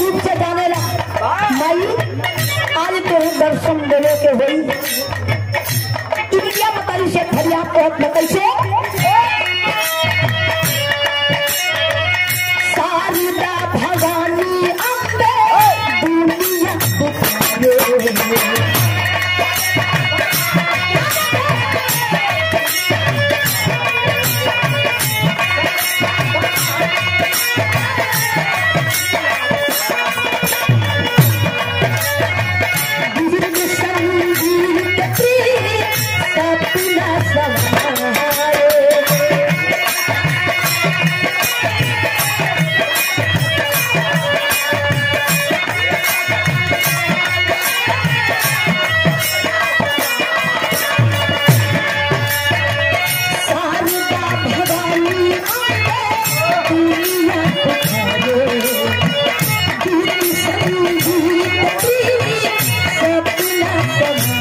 रूप से जानेला माई, आज तो दर्शन देने के होई इंडिया बताई से फरिया बहुत मतलब कैसे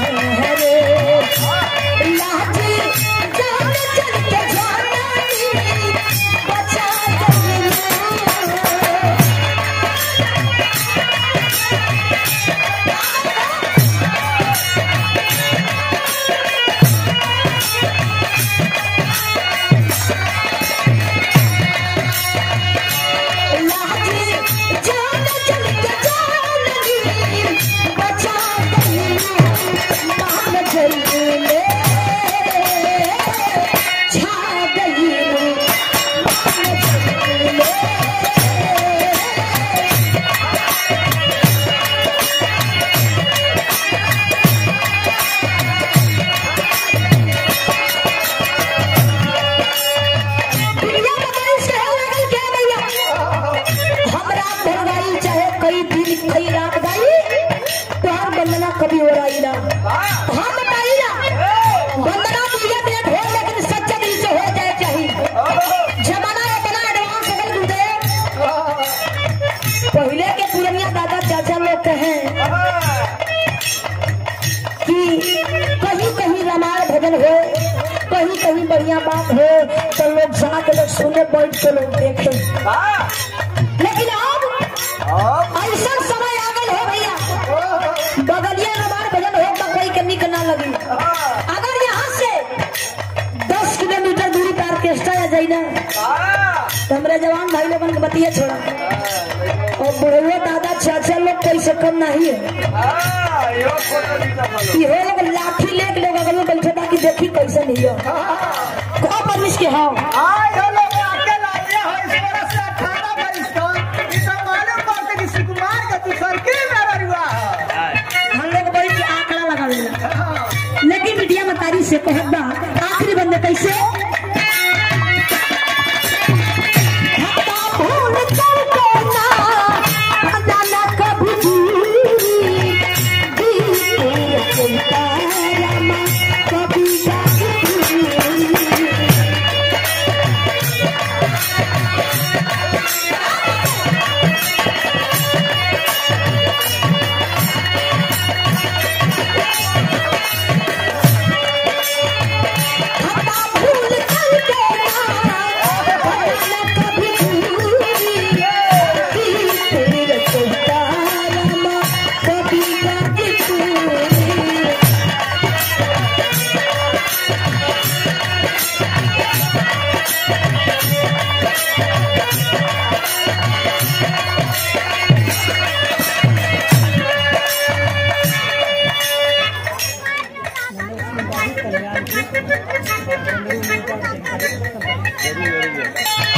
है भजन हो। कहीं कहीं बढ़िया बात हो। तो लोग जाके लोग सुने बैठ के लोग देखे। लेकिन के बतिया छोड़ा और बुढ़िया दादा चाचा लोग कैसे कम नहीं है। ये लोग लाठी लेके लोग अगल में बैठे ताकि देखी कैसे नहीं हो। कौन परमिश के हाँ। लेकिन मीडिया मतारी से कहत बा आखिरी बंदे कैसे? 的脸。